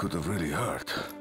Could have really hurt.